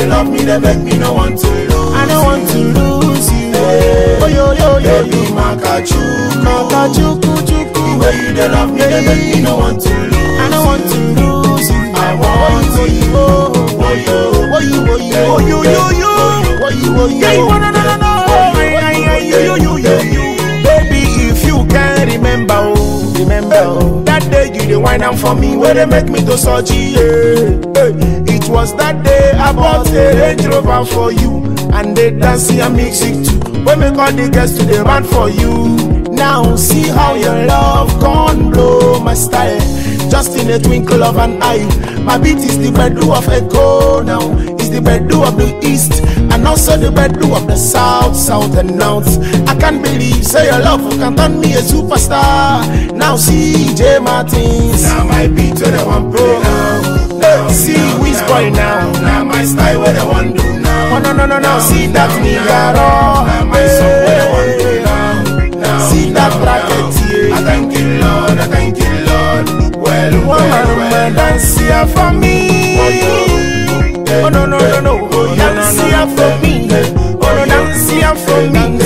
dey love me, they make me no want to lose. I don't want to lose you. Hey, Oh yo yo yo baby, yo. Makachuku. Kaka chuku The way you dey love me, they make me no want to lose. I don't want to lose you. I want oh, you. oh, Oh, yo. oh, you, oh, you, oh, you, you, you. Oh, you, oh, you. Yeah, you wanna know, no, you, you, you, you, you. Baby, if you can remember, oh, remember, oh, that day you the wine am for me, where they make me to surgery, yeah. Hey, was that day I bought a Range Rover for you, and they dance and mix it too. When me call the girls to the run for you. Now see how your love gone blow my style. Just in a twinkle of an eye, my beat is the bedroom of echo now. It's the bedroom of the east and also the bedroom of the south, south and north. I can't believe, say your love can turn me a superstar. Now see J Martins. Now my beat to the one oh, play now. See now. Boy now. Now my style where they want do now. Oh no no no no, see that nigga raw. Now my song where they want do now. Now, See that bracket, yeah. I thank you Lord, I thank you Lord. Well, well, Woman, well. dance here for me. Oh no no no no, dance here for me. Oh no, dance here for me.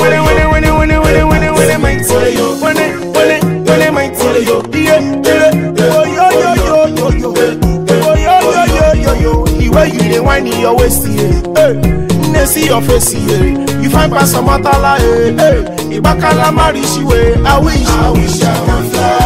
When it when it when it when it when it when it Wene Mighty, when it when it Wene Mighty, yeah yeah. Oh whine in your waist, yeah. Nne see your face, yeah. You find pass some matala. Hey, Ibakala marry she way. I wish, I wish I can fly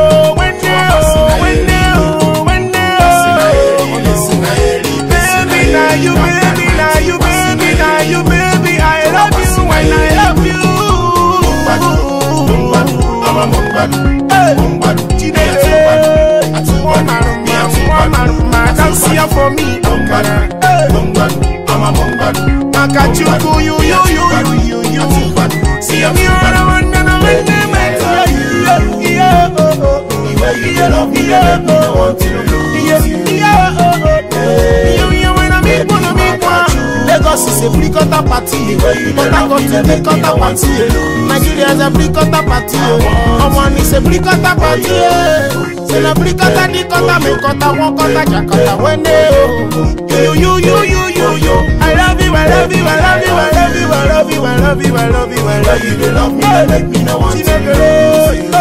akachukwu yuyuyuyuyuyu siyomi ọ̀rọ̀ wọn nana wọn ní mẹ́ta iye iye ooo iye ooo iye iye ooo iye wọn mi gbọ́nà mi gbọ́n Lagos is a free cutter party Port Harcourt is a free cutter party. Nigeria is a free cutter party ọmọ ni is a free cutter party. ṣe lọ free cutter ní cutter mi cutter wọn cutter jà cutter wẹ́ndé ooo. Oh love you, I love you, I love you, I love you, I love you, I love you, I love you. You love me, I make me no want to lose you.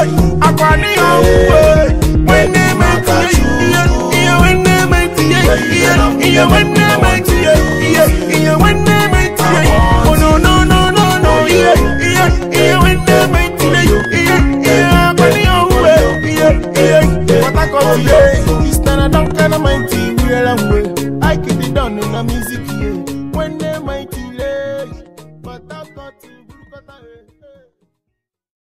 I want you, when they make you, yeah, when they make you, yeah, yeah, when they make you, yeah, yeah, when they make you, oh no no no no no, yeah, yeah, yeah, when they make you, yeah, yeah, I want you, yeah, yeah, what I call you, it's not a don't kind of mighty, we're you, I could be done in the you, yeah. when they might